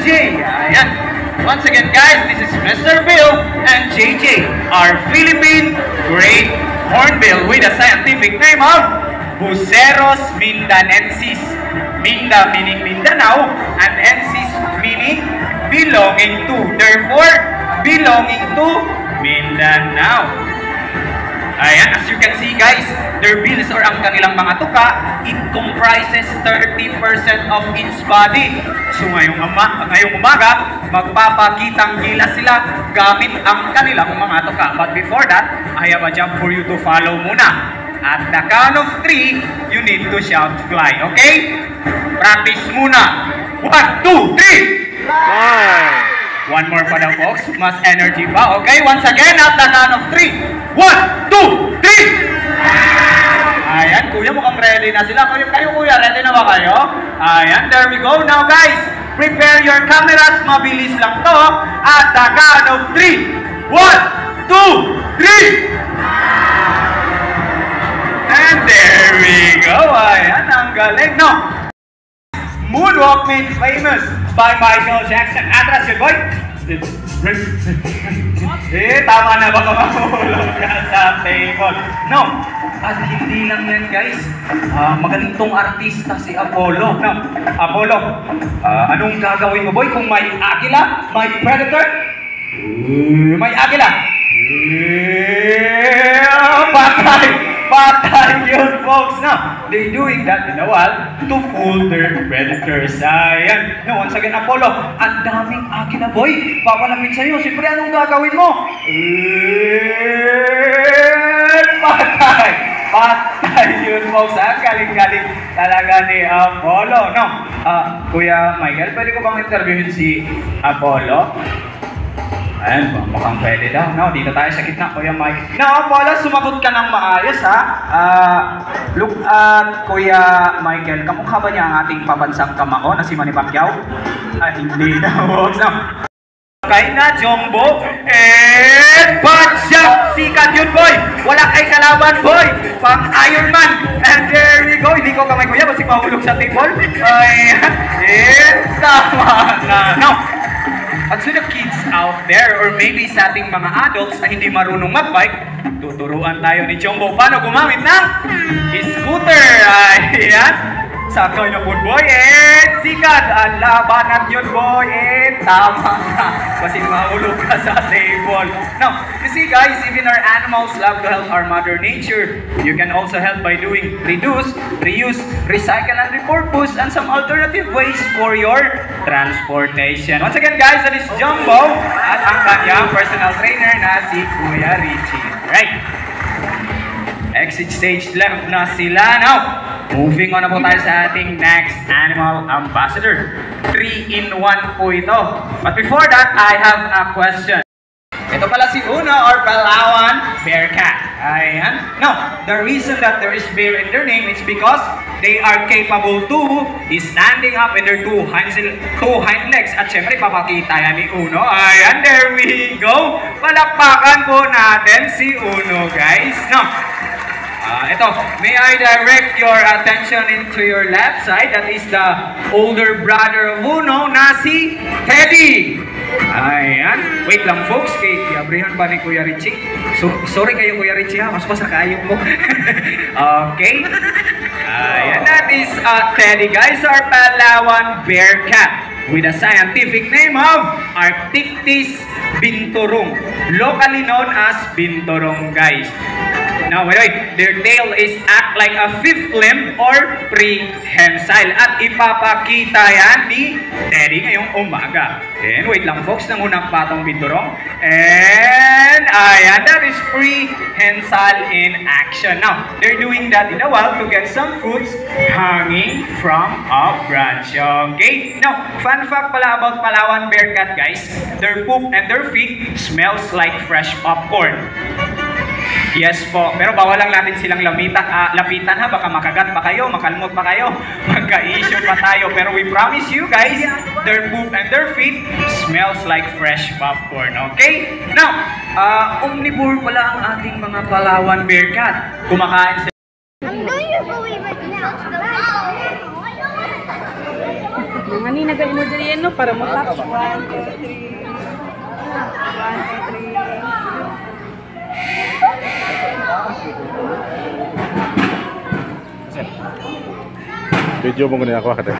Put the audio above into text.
JJ. Ayan. Once again, guys, this is Mr. Bill and JJ, our Philippine Great Hornbill with a scientific name of Buceros mindanensis. Minda meaning Mindanao and ensis meaning belonging to. Therefore, belonging to Mindanao. Ayan, as you can see guys, their bills or ang kanilang mga tuka, it comprises 30% of its body. So ngayong, ama, ngayong umaga, magpapakitang gila sila gamit ang kanilang mga tuka. But before that, I have a job for you to follow muna. At the count of three, you need to shout fly, okay? Practice muna. One, two, three! One more pa daw, folks. Mas energy pa. Okay, once again, at the count of three. One, two, kuya, mukhang ready na sila. Kuya, kayo, kuya, ready na ba kayo? Ayan, there we go. Now, guys, prepare your cameras. Mabilis lang to. At the count of three. One, two, three! And there we go. Ayan, ang galing. No, Moonwalk made famous by Michael Jackson. Atras yun, boy! eh, tama na baka mahulog ka sa table. No, at hindi lang yan guys. Ah, magaling tong artista si Apollo. No, Apollo, ah, anong gagawin mo boy kung may agila, may predator? Eh, may agila. Patay! Patay yun, folks. Now, they doing that in the wild to fool their predators. Ayan. No, once again, Apollo, ang daming akin na, boy. Papalapit sa'yo. Siyempre, anong gagawin mo? Patay! Patay yun, folks. Ang galing-galing talaga ni Apollo. No, ah, Kuya Michael, pwede ko bang interviewin si Apollo? Ayan, mukhang pwede daw. No, dito tayo sa gitna, Kuya Mike. No, Paula, sumagot ka ng maayos, ha? Ah, look at Kuya Michael. Kamukha ba niya ang ating pabansang kamao na si Manny Pacquiao? Ay, hindi na, huwag na. Kay na, Jumbo. And Batshak! Sikat yun, boy! Wala kay kalaban, boy! Pang Iron Man! And there we go. Hindi ko kamay kuya, kasi mahulog sa table. Ay, and tama na. No, at to the kids out there, or maybe sa ating mga adults na hindi marunong magbike, tuturuan tayo ni Jumbo paano gumamit ng scooter. Ayan. Sakto na po, boy. And sikat. Ang labanan yun, boy. And tama ka. Kasi mahulog ka sa table. Now, you see guys, even our animals love to help our mother nature. You can also help by doing reduce, reuse, recycle, and repurpose, and some alternative ways for your transportation. Once again, guys, that is Jumbo at ang kanyang personal trainer na si Kuya Richie. Right. Exit stage left na sila. Now, moving on na po tayo sa ating next animal ambassador. 3 in 1 po ito. But before that, I have a question. Ito pala si Uno or Palawan Bearcat. Ayan. Now, the reason that there is bear in their name is because they are capable to standing up in their two hind, two hind legs. At syempre, papakita yan ni Uno. Ayan, there we go. Palakpakan po natin si Uno, guys. Now, Ah, ito, may I direct your attention into your left side. That is the older brother of Uno na si Teddy. Ayan. Wait lang folks, kay Kiabrihan pa ni Kuya Richie. So, sorry kayo Kuya Richie ha, mas masakayo mo. okay. Ayan, that is uh, Teddy guys, our Palawan Bearcat with a scientific name of Arctictis binturong, locally known as binturong guys. Now, wait, wait. Their tail is act like a fifth limb or prehensile. At ipapakita yan ni Teddy ngayong umaga. And wait lang folks, nangunang patong binturong. And ayan, that is prehensile in action. Now, they're doing that in the wild to get some fruits hanging from a branch. Okay? Now, fun fact pala about Palawan Bearcat guys, their poop and their feet smells like fresh popcorn. Yes po, pero bawal lang natin silang lamita, ah, lapitan ha, baka makagat pa kayo, makalmot pa kayo, magka-issue pa tayo. Pero we promise you guys, their poop and their feet smells like fresh popcorn, okay? Now, ah, omnivore pala ang ating mga Palawan Bearcat. Kumakain sila I'm going to go even now. Mga ni nagay mo diri Ayan no, para mo tap. One, two, three. One, Video mo ko niya ako kate.